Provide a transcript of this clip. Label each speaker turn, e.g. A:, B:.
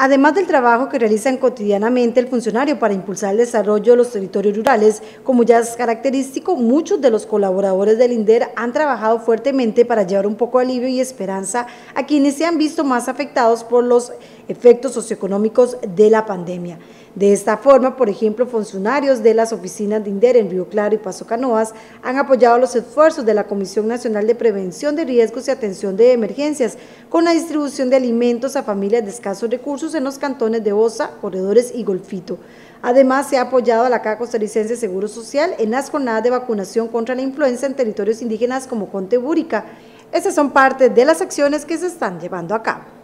A: Además del trabajo que realizan cotidianamente el funcionario para impulsar el desarrollo de los territorios rurales, como ya es característico, muchos de los colaboradores del INDER han trabajado fuertemente para llevar un poco de alivio y esperanza a quienes se han visto más afectados por los efectos socioeconómicos de la pandemia. De esta forma, por ejemplo, funcionarios de las oficinas de INDER en Río Claro y Paso Canoas han apoyado los esfuerzos de la Comisión Nacional de Prevención de Riesgos y Atención de Emergencias con la distribución de alimentos a familias de escasos recursos en los cantones de Osa, Corredores y Golfito. Además, se ha apoyado a la Caja Costarricense Seguro Social en las jornadas de vacunación contra la influenza en territorios indígenas como Contebúrica. Estas son parte de las acciones que se están llevando a cabo.